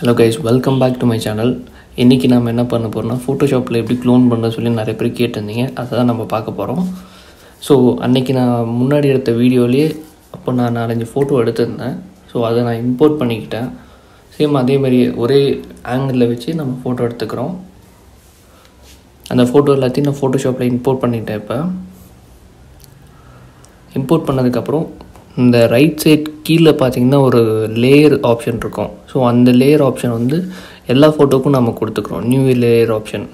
Hello guys welcome back to my channel இன்றைக்கி நம்ம என்ன பண்ண போகிறோம்னா ஃபோட்டோஷாப்பில் எப்படி க்ளோன் பண்ண சொல்லி நிறைய பேர் கேட்டிருந்தீங்க. அதை தான் நம்ம பார்க்க போகிறோம் ஸோ அன்றைக்கி நான் முன்னாடி எடுத்த வீடியோலேயே அப்போ நான் நாலஞ்சு ஃபோட்டோ எடுத்திருந்தேன். ஸோ அதை நான் இம்போர்ட் பண்ணிக்கிட்டேன். சேம் அதேமாதிரி ஒரே ஆங்கிளில் வச்சு நம்ம ஃபோட்டோ எடுத்துக்கிறோம். அந்த ஃபோட்டோ எல்லாத்தையும் நான் ஃபோட்டோஷாப்பில் இம்போர்ட் பண்ணிட்டேன் இப்போ. இம்போர்ட் பண்ணதுக்கப்புறம் இந்த ரைட் சைட் கீழே பார்த்தீங்கன்னா ஒரு லேயர் ஆப்ஷன் இருக்கும். ஸோ அந்த லேயர் ஆப்ஷன் வந்து எல்லா ஃபோட்டோக்கும் நம்ம கொடுத்துக்குறோம். நியூ லேயர் ஆப்ஷன்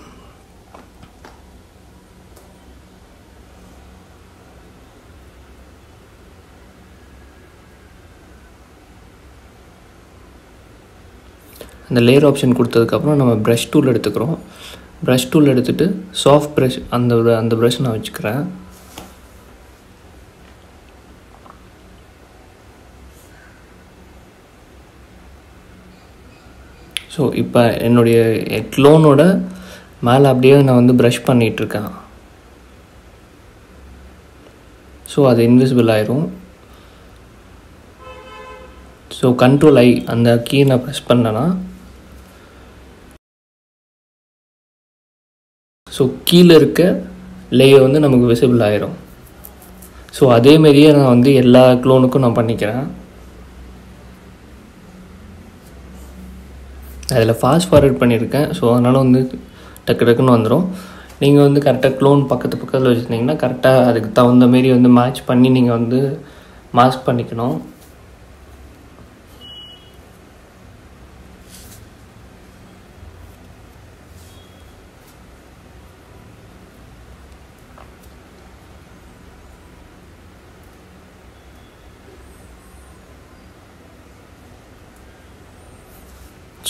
அந்த லேயர் ஆப்ஷன் கொடுத்ததுக்கப்புறம் நம்ம ப்ரஷ் டூல் எடுத்துக்கிறோம். ப்ரஷ் டூல் எடுத்துகிட்டு சாஃப்ட் ப்ரஷ் அந்த ஒரு அந்த ப்ரஷ் நான் வச்சுக்கிறேன். ஸோ இப்போ என்னுடைய க்ளோனோட மேலே அப்படியே நான் வந்து ப்ரஷ் பண்ணிகிட்ருக்கேன் ஸோ அது இன்விசிபிள் ஆயிரும். ஸோ கண்ட்ரோல் ஐ அந்த கீ நான் ப்ரெஸ் பண்ணேன்னா ஸோ கீழே இருக்க லேயர் வந்து நமக்கு விசிபிள் ஆயிரும். ஸோ அதேமாரியே நான் வந்து எல்லா க்ளோனுக்கும் நான் பண்ணிக்கிறேன். அதில் ஃபாஸ்ட் ஃபார்வர்ட் பண்ணியிருக்கேன். ஸோ அதனால் வந்து டக்கு டக்குன்னு வந்துடும் நீங்கள் வந்து கரெக்டாக க்ளோன் பக்கத்து பக்கத்தில் வச்சுருந்தீங்கன்னா கரெக்டாக அதுக்கு தகுந்த மாரி வந்து மேட்ச் பண்ணி நீங்கள் வந்து மாஸ்க் பண்ணிக்கணும்.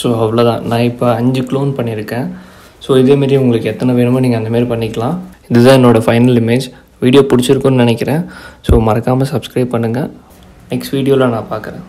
ஸோ அவ்வளோதான் நான் இப்போ அஞ்சு க்ளோன் பண்ணியிருக்கேன். ஸோ இதேமாரி உங்களுக்கு எத்தனை வேணுமோ நீங்கள் அந்தமாரி பண்ணிக்கலாம். இதுதான் என்னோடய ஃபைனல் இமேஜ் வீடியோ பிடிச்சிருக்குன்னு நினைக்கிறேன். ஸோ மறக்காமல் சப்ஸ்கிரைப் பண்ணுங்கள் நெக்ஸ்ட் வீடியோவில் நான் பார்க்குறேன்.